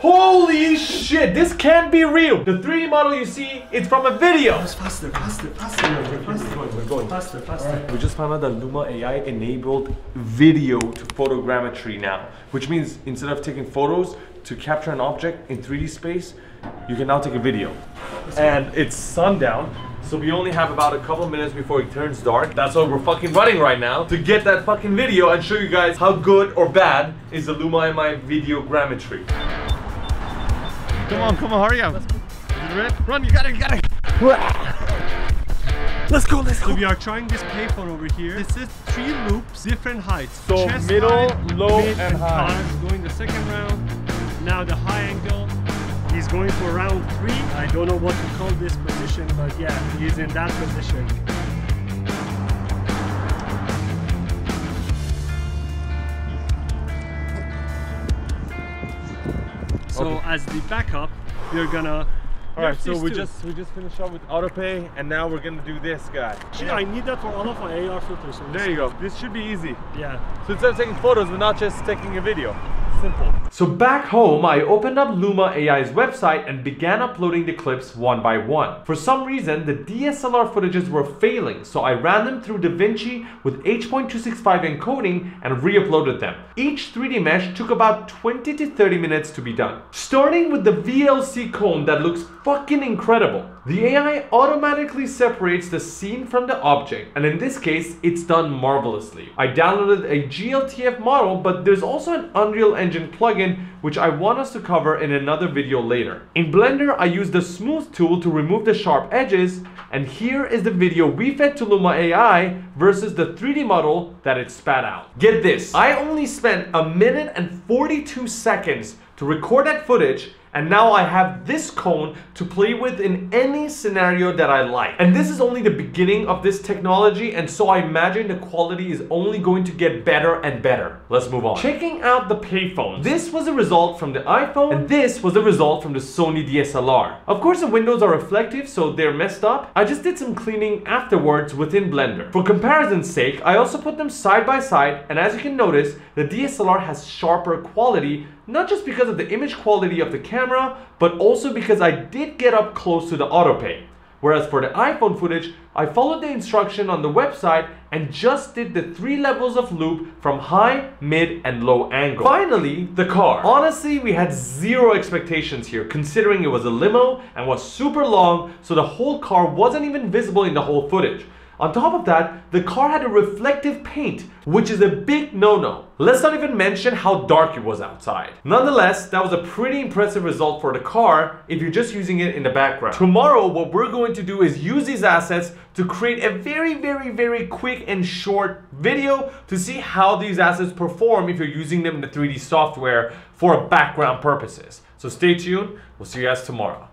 Holy shit, this can't be real. The 3D model you see, it's from a video. Faster, faster, faster, faster. We're going. Faster, faster. We just found out that Luma AI enabled video to photogrammetry now, which means instead of taking photos to capture an object in 3D space, you can now take a video. And it's sundown, so we only have about a couple minutes before it turns dark. That's why we're fucking running right now to get that fucking video and show you guys how good or bad is the Luma AI videogrammetry. Come on, come on, hurry up. Run, you got it, you got it. Let's go, let's So go. we are trying this payphone over here. This is three loops, different heights. So Chest middle, height, low, mid, and high. top. Going the second round. Now the high angle. He's going for round three. I don't know what to call this position, but yeah, he's in that position. So Okay. as the backup, you're gonna. All right, so we two. just we just finished up with autopay, and now we're gonna do this guy. Actually, I need that for all of my AR filters. so There you go. This should be easy. Yeah. So instead of taking photos, we're not just taking a video. Simple. So back home, I opened up Luma AI's website and began uploading the clips one by one. For some reason, the DSLR footages were failing, so I ran them through DaVinci with H.265 encoding and re-uploaded them. Each 3D mesh took about 20 to 30 minutes to be done. Starting with the VLC cone that looks fucking incredible. The AI automatically separates the scene from the object, and in this case, it's done marvelously. I downloaded a GLTF model, but there's also an Unreal Engine plugin which I want us to cover in another video later. In Blender, I used the Smooth tool to remove the sharp edges, and here is the video we fed to Luma AI versus the 3D model that it spat out. Get this, I only spent a minute and 42 seconds to record that footage and now I have this cone to play with in any scenario that I like. And this is only the beginning of this technology and so I imagine the quality is only going to get better and better. Let's move on. Checking out the payphones. This was a result from the iPhone and this was a result from the Sony DSLR. Of course the windows are reflective so they're messed up. I just did some cleaning afterwards within Blender. For comparison's sake, I also put them side by side and as you can notice, the DSLR has sharper quality not just because of the image quality of the camera, but also because I did get up close to the autopay. Whereas for the iPhone footage, I followed the instruction on the website and just did the three levels of loop from high, mid, and low angle. Finally, the car. Honestly, we had zero expectations here considering it was a limo and was super long, so the whole car wasn't even visible in the whole footage. On top of that, the car had a reflective paint, which is a big no-no. Let's not even mention how dark it was outside. Nonetheless, that was a pretty impressive result for the car if you're just using it in the background. Tomorrow, what we're going to do is use these assets to create a very, very, very quick and short video to see how these assets perform if you're using them in the 3D software for background purposes. So stay tuned. We'll see you guys tomorrow.